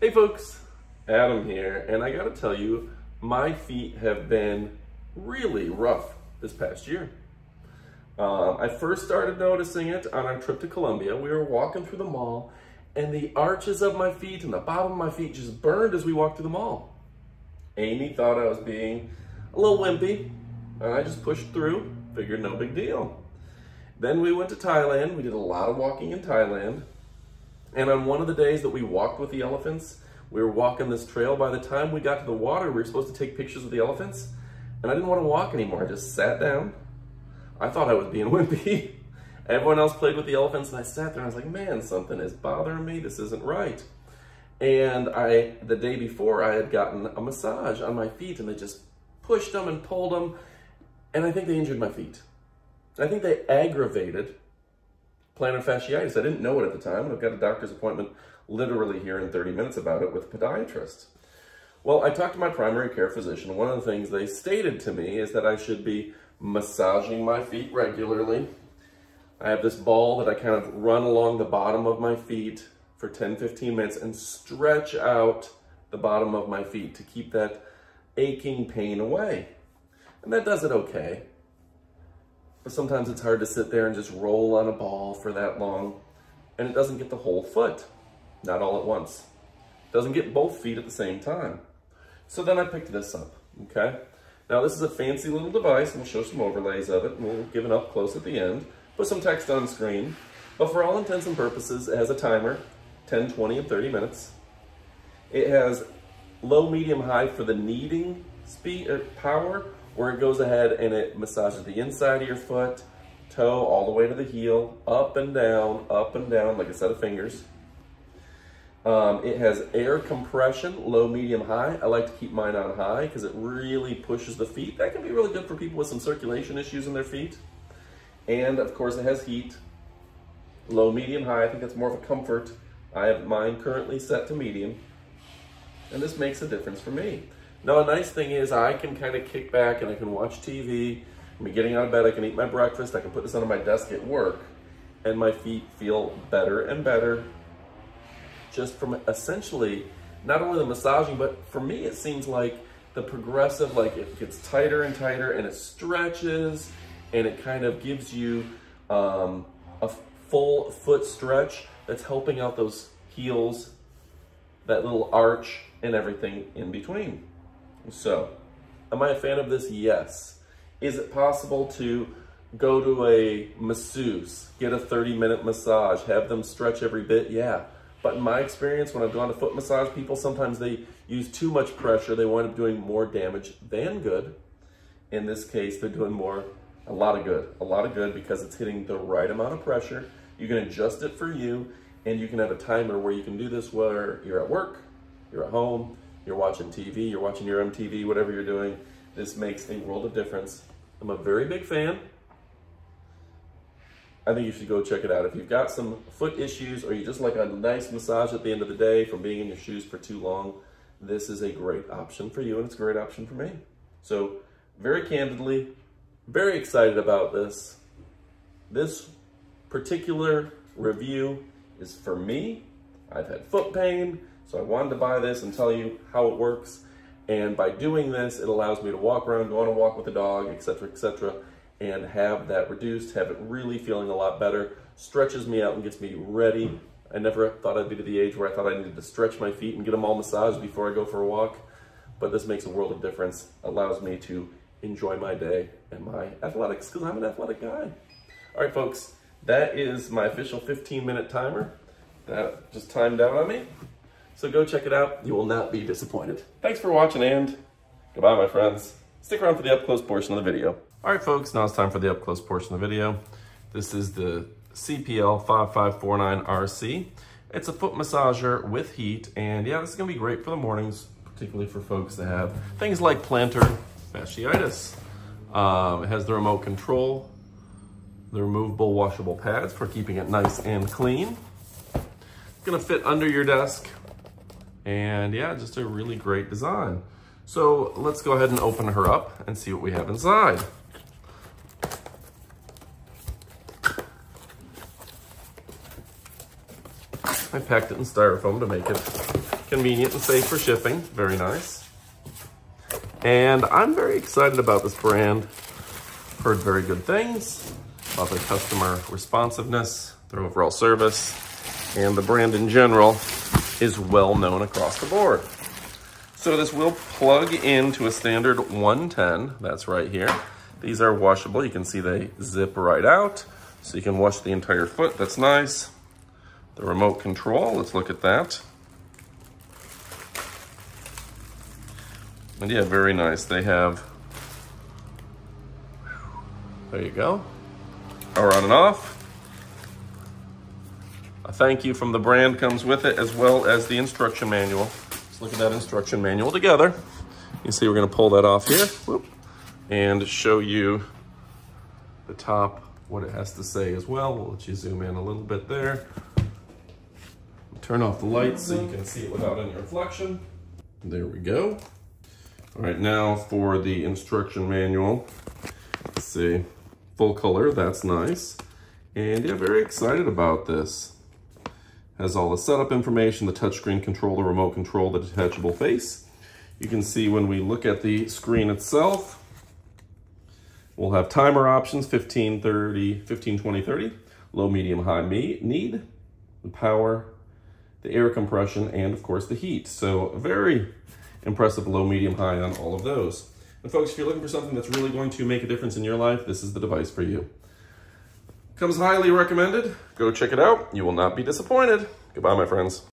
Hey folks, Adam here, and I gotta tell you, my feet have been really rough this past year. Um, I first started noticing it on our trip to Columbia. We were walking through the mall, and the arches of my feet and the bottom of my feet just burned as we walked through the mall. Amy thought I was being a little wimpy, and I just pushed through, figured no big deal. Then we went to Thailand. We did a lot of walking in Thailand. And on one of the days that we walked with the elephants, we were walking this trail. By the time we got to the water, we were supposed to take pictures of the elephants. And I didn't want to walk anymore. I just sat down. I thought I was being wimpy. Everyone else played with the elephants and I sat there and I was like, man, something is bothering me. This isn't right. And I, the day before, I had gotten a massage on my feet and they just pushed them and pulled them. And I think they injured my feet. I think they aggravated plantar fasciitis. I didn't know it at the time. I've got a doctor's appointment literally here in 30 minutes about it with a podiatrist. Well, I talked to my primary care physician. One of the things they stated to me is that I should be massaging my feet regularly. I have this ball that I kind of run along the bottom of my feet for 10, 15 minutes and stretch out the bottom of my feet to keep that aching pain away. And that does it okay. But sometimes it's hard to sit there and just roll on a ball for that long and it doesn't get the whole foot, not all at once. It doesn't get both feet at the same time. So then I picked this up, okay? Now this is a fancy little device, and we'll show some overlays of it, and we'll give it up close at the end, put some text on screen, but for all intents and purposes, it has a timer, 10, 20, and 30 minutes. It has low, medium, high for the kneading speed or uh, power, where it goes ahead and it massages the inside of your foot, toe, all the way to the heel, up and down, up and down, like a set of fingers. Um, it has air compression, low, medium, high. I like to keep mine on high because it really pushes the feet. That can be really good for people with some circulation issues in their feet. And of course it has heat, low, medium, high. I think that's more of a comfort. I have mine currently set to medium. And this makes a difference for me. Now, a nice thing is I can kind of kick back and I can watch TV. I'm getting out of bed, I can eat my breakfast, I can put this under my desk at work, and my feet feel better and better just from essentially not only the massaging, but for me, it seems like the progressive, like it gets tighter and tighter and it stretches and it kind of gives you um, a full foot stretch that's helping out those heels, that little arch and everything in between. So, am I a fan of this? Yes. Is it possible to go to a masseuse, get a 30 minute massage, have them stretch every bit? Yeah. But in my experience, when I've gone to foot massage people, sometimes they use too much pressure. They wind up doing more damage than good. In this case, they're doing more, a lot of good, a lot of good because it's hitting the right amount of pressure. You can adjust it for you and you can have a timer where you can do this where you're at work, you're at home, you're watching TV, you're watching your MTV, whatever you're doing. This makes a world of difference. I'm a very big fan. I think you should go check it out. If you've got some foot issues or you just like a nice massage at the end of the day from being in your shoes for too long, this is a great option for you and it's a great option for me. So very candidly, very excited about this. This particular review is for me. I've had foot pain. So I wanted to buy this and tell you how it works. And by doing this, it allows me to walk around, go on a walk with the dog, etc., etc., and have that reduced, have it really feeling a lot better, stretches me out and gets me ready. I never thought I'd be to the age where I thought I needed to stretch my feet and get them all massaged before I go for a walk. But this makes a world of difference, allows me to enjoy my day and my athletics because I'm an athletic guy. All right, folks, that is my official 15 minute timer. That just timed out on me. So go check it out. You will not be disappointed. Thanks for watching and goodbye, my friends. Stick around for the up close portion of the video. All right, folks, now it's time for the up close portion of the video. This is the CPL 5549RC. It's a foot massager with heat, and yeah, this is gonna be great for the mornings, particularly for folks that have things like plantar fasciitis. Um, it has the remote control, the removable washable pads for keeping it nice and clean. It's gonna fit under your desk and yeah, just a really great design. So let's go ahead and open her up and see what we have inside. I packed it in styrofoam to make it convenient and safe for shipping. Very nice. And I'm very excited about this brand. Heard very good things about their customer responsiveness, their overall service, and the brand in general is well known across the board. So this will plug into a standard 110, that's right here. These are washable, you can see they zip right out, so you can wash the entire foot, that's nice. The remote control, let's look at that. And yeah, very nice. They have, there you go, power on and off. A thank you from the brand comes with it, as well as the instruction manual. Let's look at that instruction manual together. You see we're gonna pull that off here, whoop, and show you the top, what it has to say as well. We'll let you zoom in a little bit there. Turn off the lights so you can see it without any reflection. There we go. All right, now for the instruction manual. Let's see, full color, that's nice. And yeah, very excited about this. Has all the setup information, the touchscreen control, the remote control, the detachable face. You can see when we look at the screen itself, we'll have timer options, 15, 30, 15, 20, 30, low, medium, high me need, the power, the air compression, and of course the heat. So very impressive low, medium, high on all of those. And folks, if you're looking for something that's really going to make a difference in your life, this is the device for you. Comes highly recommended. Go check it out. You will not be disappointed. Goodbye, my friends.